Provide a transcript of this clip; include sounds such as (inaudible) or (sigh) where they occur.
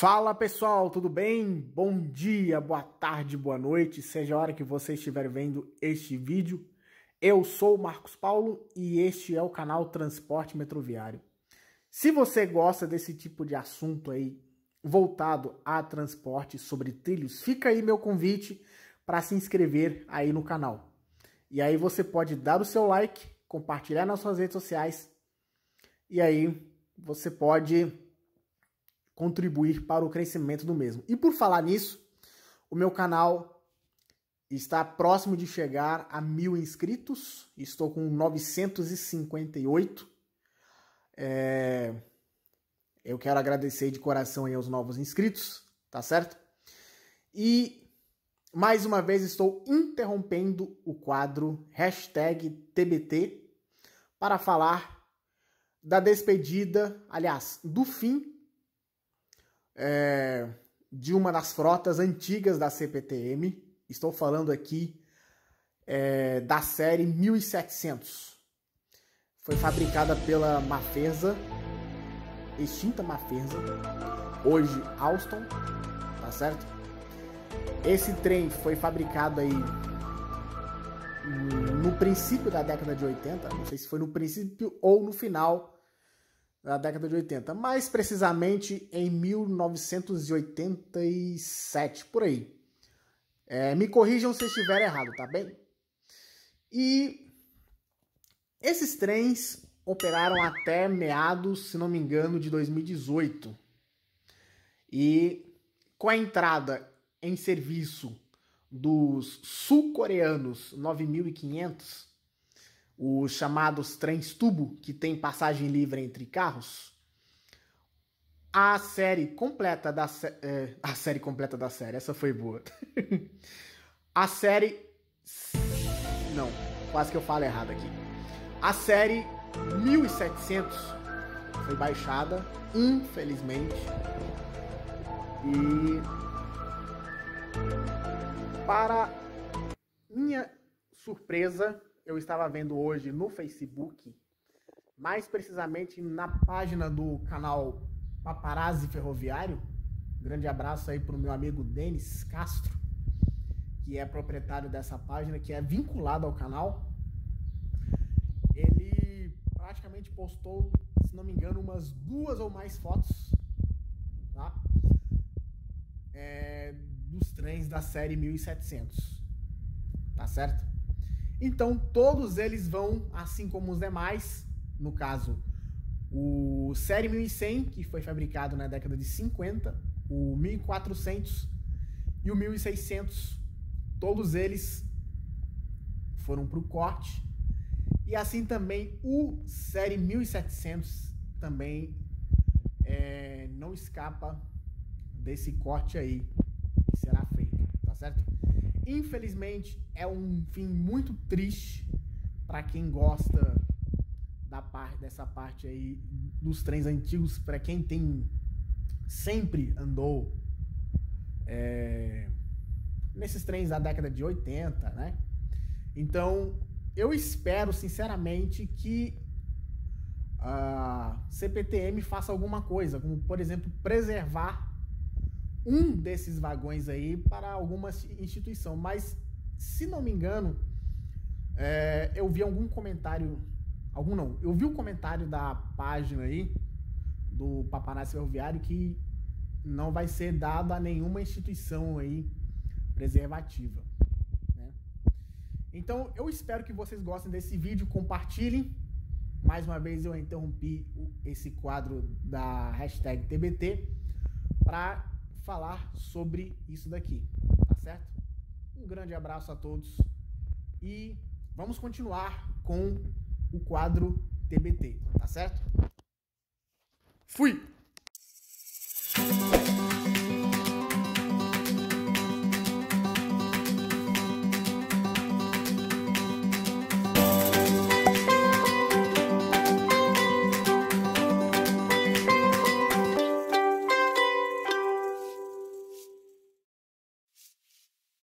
Fala pessoal, tudo bem? Bom dia, boa tarde, boa noite, seja a hora que você estiver vendo este vídeo. Eu sou o Marcos Paulo e este é o canal Transporte Metroviário. Se você gosta desse tipo de assunto aí voltado a transporte sobre trilhos, fica aí meu convite para se inscrever aí no canal. E aí você pode dar o seu like, compartilhar nas suas redes sociais e aí você pode contribuir para o crescimento do mesmo. E por falar nisso, o meu canal está próximo de chegar a mil inscritos. Estou com 958. É... Eu quero agradecer de coração aos novos inscritos, tá certo? E mais uma vez estou interrompendo o quadro hashtag TBT para falar da despedida, aliás, do fim é, de uma das frotas antigas da CPTM. Estou falando aqui é, da série 1700. Foi fabricada pela Mafesa, extinta Mafesa, hoje Alstom, tá certo? Esse trem foi fabricado aí no princípio da década de 80, não sei se foi no princípio ou no final da década de 80, mais precisamente em 1987, por aí. É, me corrijam se estiver errado, tá bem? E esses trens operaram até meados, se não me engano, de 2018. E com a entrada em serviço dos sul-coreanos 9500, os chamados trens tubo, que tem passagem livre entre carros. A série completa da é, a série completa da série, essa foi boa. (laughs) a série não, quase que eu falo errado aqui. A série 1700 foi baixada, infelizmente. E para minha surpresa, eu estava vendo hoje no Facebook, mais precisamente na página do canal Paparazzi Ferroviário. Grande abraço aí para o meu amigo Denis Castro, que é proprietário dessa página, que é vinculado ao canal. Ele praticamente postou, se não me engano, umas duas ou mais fotos tá? É, dos trens da série 1700. Tá certo? Então todos eles vão, assim como os demais, no caso, o Série 1100, que foi fabricado na década de 50, o 1400 e o 1600, todos eles foram para o corte. E assim também o Série 1700 também é, não escapa desse corte aí que será feito, tá certo? Infelizmente, é um fim muito triste para quem gosta da parte dessa parte aí dos trens antigos, para quem tem sempre andou é, nesses trens da década de 80, né? Então, eu espero sinceramente que a CPTM faça alguma coisa, como por exemplo preservar um desses vagões aí para alguma instituição. Mas, se não me engano, é, eu vi algum comentário. Algum não. Eu vi um comentário da página aí do Paparazzi Ferroviário que não vai ser dado a nenhuma instituição aí preservativa. Né? Então, eu espero que vocês gostem desse vídeo, compartilhem. Mais uma vez eu interrompi esse quadro da hashtag TBT para falar sobre isso daqui, tá certo? Um grande abraço a todos e vamos continuar com o quadro TBT, tá certo? Fui!